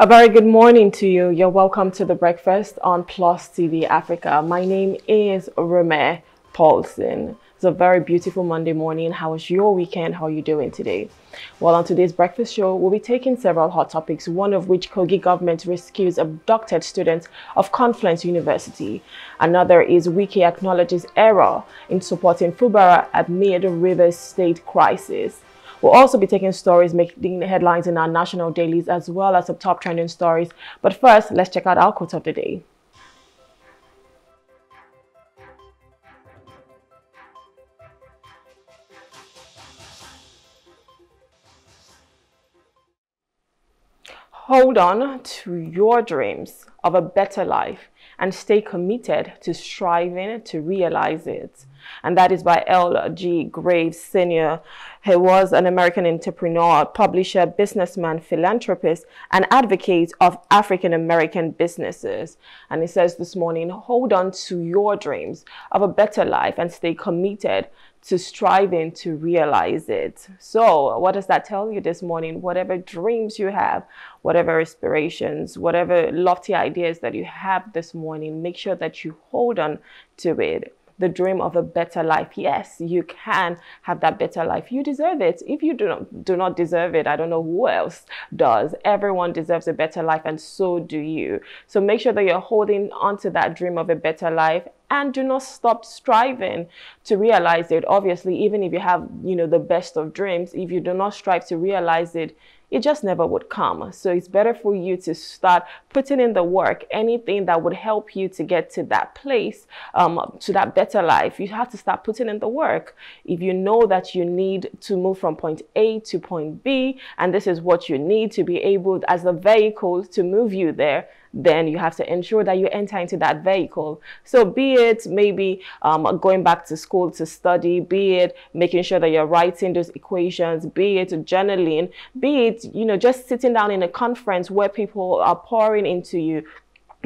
A very good morning to you. You're welcome to the breakfast on Plus TV Africa. My name is Reme Paulson. It's a very beautiful Monday morning. How was your weekend? How are you doing today? Well, on today's breakfast show, we'll be taking several hot topics, one of which Kogi government rescues abducted students of Confluence University. Another is Wike acknowledges error in supporting Fubara amid Rivers State crisis. We'll also be taking stories making headlines in our national dailies as well as some top trending stories. But first, let's check out our quote of the day. Hold on to your dreams of a better life and stay committed to striving to realize it. And that is by L.G. Graves Sr. He was an American entrepreneur, publisher, businessman, philanthropist, and advocate of African American businesses. And he says this morning, hold on to your dreams of a better life and stay committed to striving to realize it. So, what does that tell you this morning? Whatever dreams you have, whatever aspirations, whatever lofty ideas that you have this morning, make sure that you hold on to it the dream of a better life. Yes, you can have that better life. You deserve it. If you do not, do not deserve it, I don't know who else does. Everyone deserves a better life, and so do you. So make sure that you're holding onto that dream of a better life and do not stop striving to realize it obviously even if you have you know the best of dreams if you do not strive to realize it it just never would come. So it's better for you to start putting in the work, anything that would help you to get to that place, um, to that better life. You have to start putting in the work. If you know that you need to move from point A to point B, and this is what you need to be able as a vehicle to move you there, then you have to ensure that you enter into that vehicle. So be it maybe um, going back to school to study, be it making sure that you're writing those equations, be it journaling, be it, you know, just sitting down in a conference where people are pouring into you,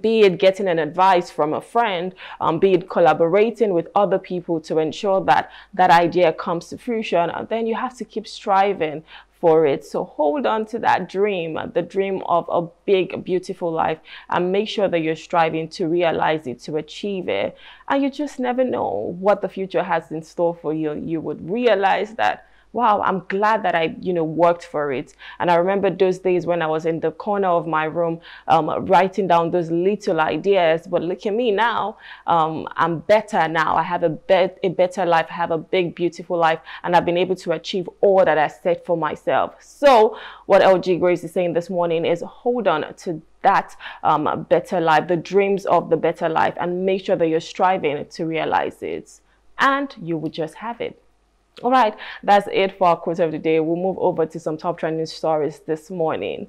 be it getting an advice from a friend, um, be it collaborating with other people to ensure that that idea comes to fruition, and then you have to keep striving for it. So hold on to that dream, the dream of a big, beautiful life, and make sure that you're striving to realize it, to achieve it. And you just never know what the future has in store for you. You would realize that wow, I'm glad that I, you know, worked for it. And I remember those days when I was in the corner of my room um, writing down those little ideas. But look at me now. Um, I'm better now. I have a, be a better life. I have a big, beautiful life. And I've been able to achieve all that I set for myself. So what LG Grace is saying this morning is hold on to that um, better life, the dreams of the better life, and make sure that you're striving to realize it. And you will just have it. All right, that's it for our quote of the day. We'll move over to some top trending stories this morning.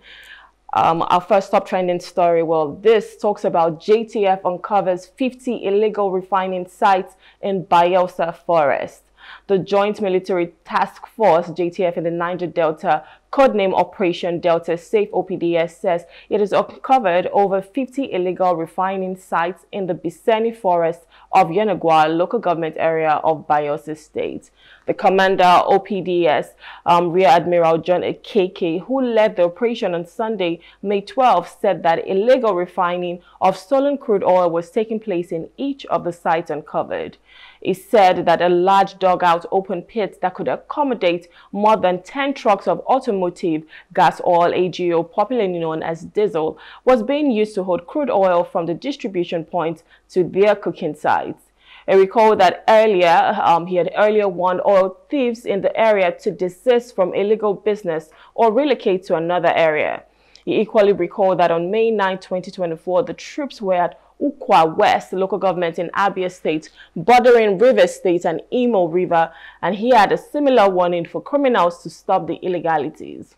Um, our first top trending story, well, this talks about JTF uncovers 50 illegal refining sites in Bayelsa Forest. The Joint Military Task Force, JTF, in the Niger Delta Codename Operation Delta Safe OPDS says it has uncovered over 50 illegal refining sites in the Biseni forest of Yenagoa local government area of Bayelsa State. The commander OPDS, um, Rear Admiral John Okeke, who led the operation on Sunday, May 12, said that illegal refining of stolen crude oil was taking place in each of the sites uncovered. He said that a large dugout open pit that could accommodate more than 10 trucks of automotive gas oil AGO, popularly known as diesel, was being used to hold crude oil from the distribution point to their cooking sites. I recall that earlier, um, he had earlier warned oil thieves in the area to desist from illegal business or relocate to another area. He equally recalled that on May 9, 2024, the troops were at Ukwa West, local government in Abia State, bordering River State and Imo River, and he had a similar warning for criminals to stop the illegalities.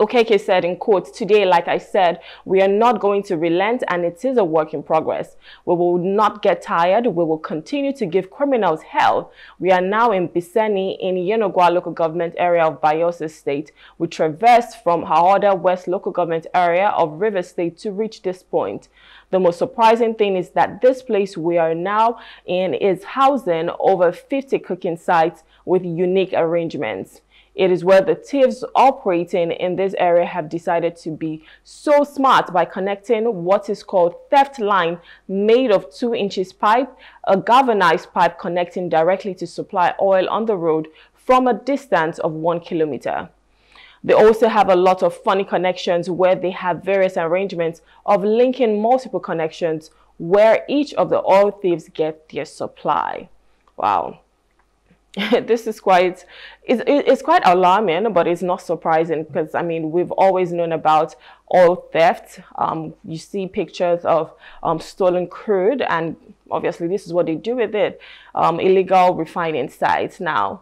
Okeke said in quote, today, like I said, we are not going to relent and it is a work in progress. We will not get tired. We will continue to give criminals hell. We are now in Biseni in Yenagoa local government area of Bayelsa State. We traversed from Ahoada West local government area of River State to reach this point. The most surprising thing is that this place we are now in is housing over 50 cooking sites with unique arrangements. It is where the thieves operating in this area have decided to be so smart by connecting what is called theft line made of two inches pipe, a galvanized pipe connecting directly to supply oil on the road from a distance of one kilometer. They also have a lot of funny connections where they have various arrangements of linking multiple connections where each of the oil thieves get their supply. Wow. this is quite it's, it's quite alarming but it's not surprising because i mean we've always known about oil theft um, you see pictures of um, stolen crude and obviously this is what they do with it um, illegal refining sites now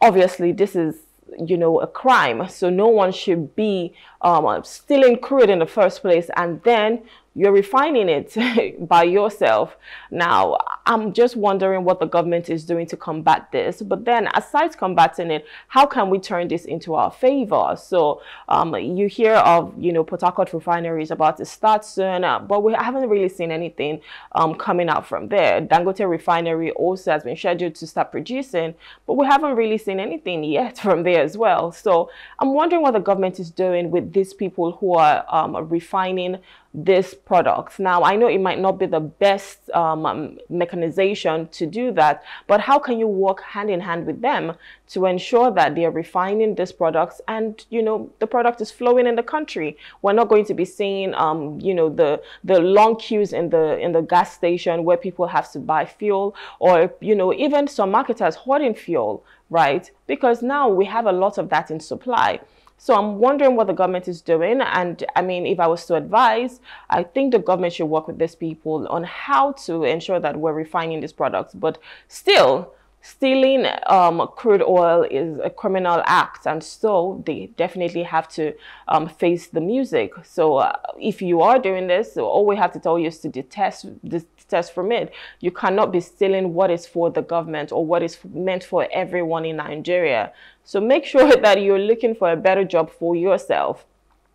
obviously this is you know, a crime. So no one should be um, stealing crude in the first place and then you're refining it by yourself. Now, I'm just wondering what the government is doing to combat this. But then, aside combating it, how can we turn this into our favor? So, um, you hear of, you know, Port Harcourt refineries about to start soon, uh, but we haven't really seen anything um, coming out from there. Dangote refinery also has been scheduled to start producing, but we haven't really seen anything yet from there as well. So, I'm wondering what the government is doing with these people who are um, refining this product. Now, I know it might not be the best um, um, mechanization to do that, but how can you work hand in hand with them to ensure that they are refining these products and, you know, the product is flowing in the country? We're not going to be seeing, um, you know, the, the long queues in the, in the gas station where people have to buy fuel or, you know, even some marketers hoarding fuel, right? Because now we have a lot of that in supply. So I'm wondering what the government is doing. And I mean, if I was to advise, I think the government should work with these people on how to ensure that we're refining these products. But still, stealing um, crude oil is a criminal act and so they definitely have to um, face the music. So uh, if you are doing this all we have to tell you is to detest detest from it. You cannot be stealing what is for the government or what is meant for everyone in nigeria. So make sure that you're looking for a better job for yourself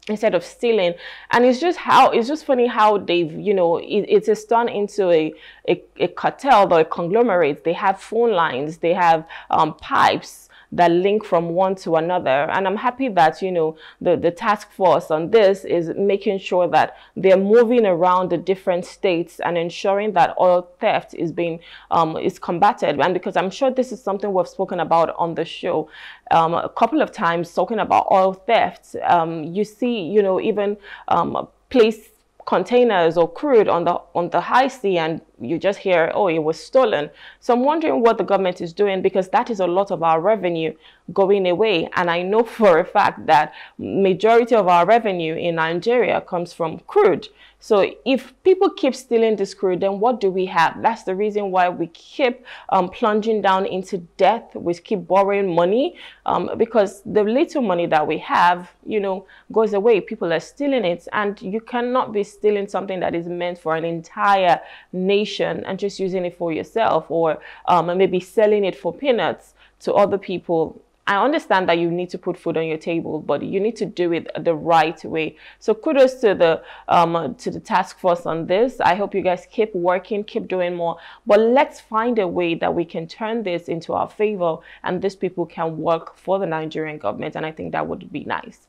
instead of stealing. And it's just how it's just funny how they've you know it, it is turned into a, a, a cartel or a conglomerate. They have phone lines they have um, pipes that link from one to another. And I'm happy that, you know, the, the task force on this is making sure that they're moving around the different states and ensuring that oil theft is being, um, is combated. And because I'm sure this is something we've spoken about on the show um, a couple of times, talking about oil theft, um, you see, you know, even um, place containers or crude on the on the high sea and you just hear oh it was stolen. So i'm wondering what the government is doing because that is a lot of our revenue going away and i know for a fact that majority of our revenue in nigeria comes from crude so if people keep stealing this crude, then what do we have? That's the reason why we keep um, plunging down into debt. We keep borrowing money um, because the little money that we have, you know, goes away. People are stealing it. And you cannot be stealing something that is meant for an entire nation and just using it for yourself or um, maybe selling it for peanuts to other people I understand that you need to put food on your table, but you need to do it the right way. So kudos to the um, to the task force on this. I hope you guys keep working, keep doing more. But let's find a way that we can turn this into our favor, and these people can work for the Nigerian government, and I think that would be nice.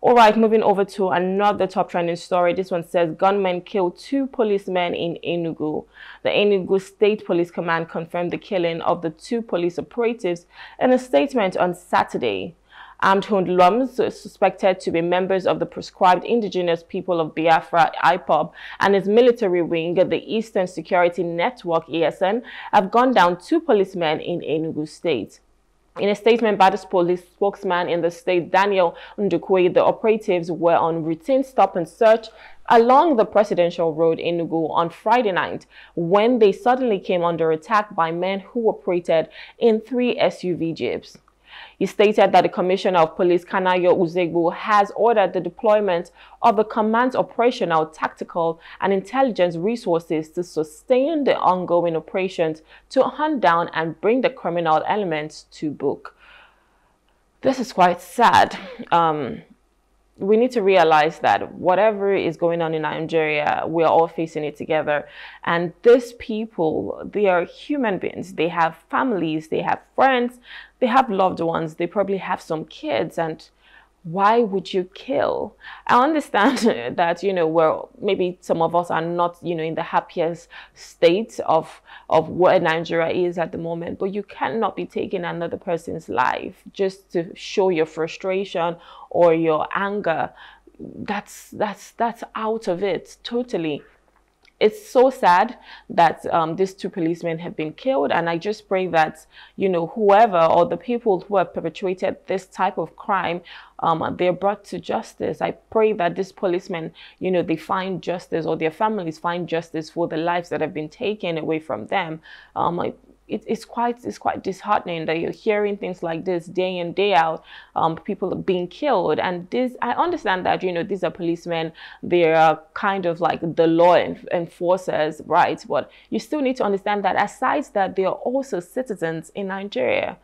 All right, moving over to another top trending story. This one says gunmen kill two policemen in Enugu. The Enugu State Police Command confirmed the killing of the two police operatives in a statement on Saturday. Armed hoodlums suspected to be members of the proscribed indigenous people of Biafra, IPOB, and its military wing, the Eastern Security Network, ESN, have gone down two policemen in Enugu State. In a statement by the police spokesman in the state, Daniel Ndukwe, the operatives were on routine stop and search along the presidential road in Enugu on Friday night when they suddenly came under attack by men who operated in three SUV jeeps. He stated that the Commissioner of Police, Kanayo Uzuegbu, has ordered the deployment of the command's operational, tactical, and intelligence resources to sustain the ongoing operations to hunt down and bring the criminal elements to book. This is quite sad. Um, we need to realize that whatever is going on in Nigeria, we're all facing it together. And these people, they are human beings. They have families, they have friends, they have loved ones, they probably have some kids. And why would you kill? I understand that, you know, well, maybe some of us are not, you know, in the happiest state of, of where Nigeria is at the moment, but you cannot be taking another person's life just to show your frustration or your anger. That's, that's, that's out of it totally it's so sad that um, these two policemen have been killed. And i just pray that you know whoever or the people who have perpetrated this type of crime um, they're brought to justice. I pray that these policemen you know they find justice or their families find justice for the lives that have been taken away from them. Um, I it, it's quite it's quite disheartening that you're hearing things like this day in day out. Um, people being killed, and this I understand that you know these are policemen. They are kind of like the law enforcers, right? But you still need to understand that aside that they are also citizens in Nigeria.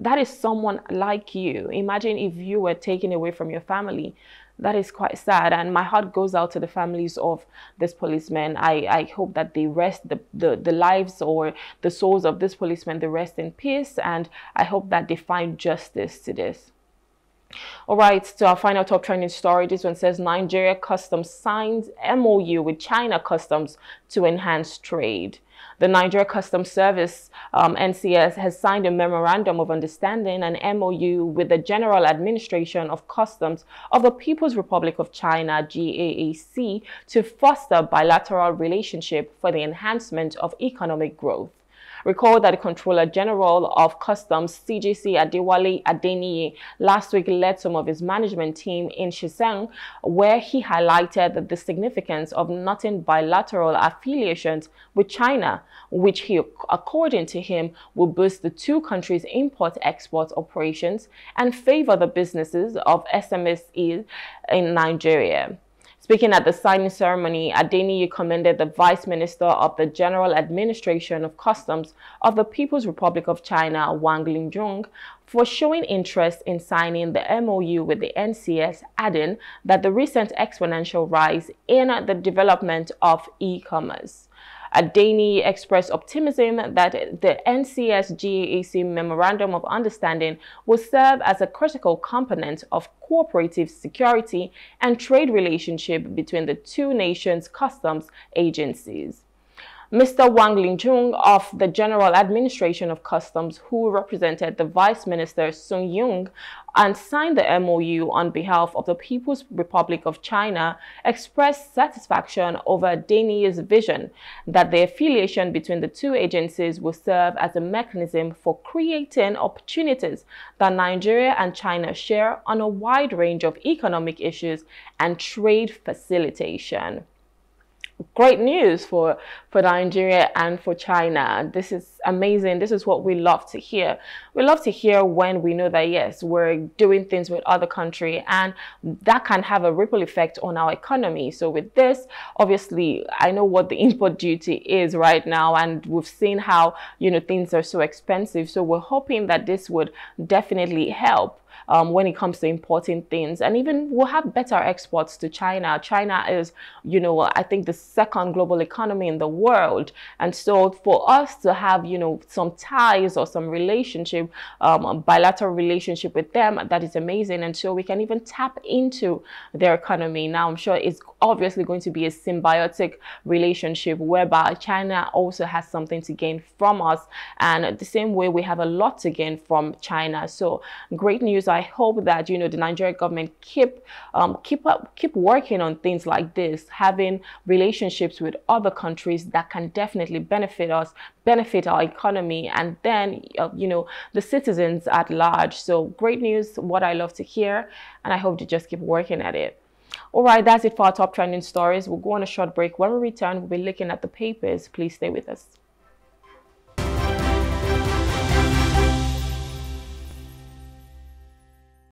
That is someone like you. Imagine if you were taken away from your family that is quite sad. And my heart goes out to the families of this policeman i i hope that they rest the, the the lives or the souls of this policeman they rest in peace. And i hope that they find justice to this all right, to our final top trending story. This one says Nigeria Customs signs MOU with China Customs to enhance trade. The Nigeria Customs Service, um, NCS, has signed a Memorandum of Understanding, an MOU, with the General Administration of Customs of the People's Republic of China, GACC, to foster bilateral relationship for the enhancement of economic growth. Recall that the Controller General of Customs, CGC Adewale Adeniyi, last week led some of his management team in Shenzhen, where he highlighted the significance of nothing bilateral affiliations with China, which he, according to him, will boost the two countries' import-export operations and favor the businesses of SMSEs in Nigeria. Speaking at the signing ceremony, Adeniyi commended the Vice Minister of the General Administration of Customs of the People's Republic of China, Wang Lingjun, for showing interest in signing the MOU with the NCS, adding that the recent exponential rise in the development of e-commerce. Adeniyi expressed optimism that the NCS-GACC Memorandum of Understanding will serve as a critical component of cooperative security and trade relationship between the two nations' customs agencies. Mr. Wang Lingjun of the General Administration of Customs, who represented the Vice Minister Sun Yung and signed the MOU on behalf of the People's Republic of China, expressed satisfaction over Deni's vision that the affiliation between the two agencies will serve as a mechanism for creating opportunities that Nigeria and China share on a wide range of economic issues and trade facilitation great news for for Nigeria and for China. This is amazing. This is what we love to hear. We love to hear when we know that yes, we're doing things with other country and that can have a ripple effect on our economy. So with this, obviously, I know what the import duty is right now and we've seen how, you know, things are so expensive. So we're hoping that this would definitely help um, when it comes to importing things. And even we'll have better exports to China. China is, you know, I think the second global economy in the world. And so for us to have, you know, some ties or some relationship, um, bilateral relationship with them, that is amazing. And so we can even tap into their economy. Now, I'm sure it's obviously going to be a symbiotic relationship whereby China also has something to gain from us. And the same way we have a lot to gain from China. So great news. I hope that, you know, the Nigerian government keep, um, keep up, keep working on things like this, having relationships with other countries that can definitely benefit us, benefit our economy, and then, uh, you know, the citizens at large. So great news, what I love to hear, and I hope to just keep working at it. All right, that's it for our top trending stories. We'll go on a short break. When we return, we'll be looking at the papers. Please stay with us.